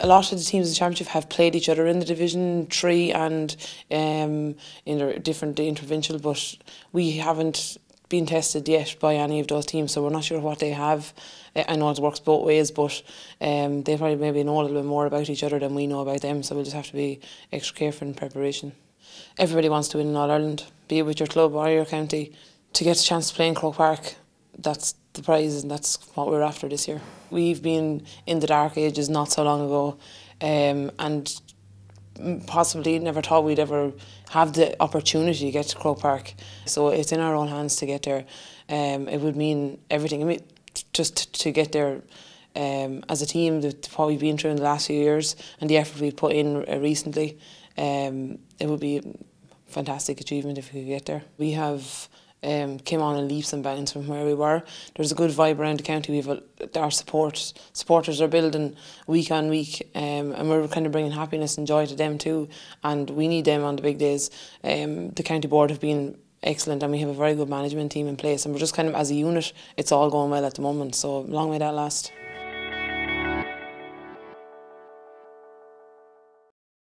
A lot of the teams in the championship have played each other in the Division 3 and um, in their different interprovincial, but we haven't been tested yet by any of those teams, so we're not sure what they have. I know it works both ways, but um, they probably maybe know a little bit more about each other than we know about them, so we'll just have to be extra careful in preparation. Everybody wants to win in All Ireland, be it with your club or your county. To get a chance to play in Croke Park, that's the prize and that's what we're after this year. We've been in the dark ages not so long ago um, and possibly never thought we'd ever have the opportunity to get to Croke Park. So it's in our own hands to get there. Um, it would mean everything. I mean, just to get there um, as a team, what we've been through in the last few years and the effort we've put in recently, um, it would be a fantastic achievement if we could get there. We have um, came on in leaps and bounds from where we were. There's a good vibe around the county. We've a, our support supporters are building week on week, um, and we're kind of bringing happiness and joy to them too. And we need them on the big days. Um, the county board have been excellent, and we have a very good management team in place. And we're just kind of as a unit, it's all going well at the moment. So long may that last.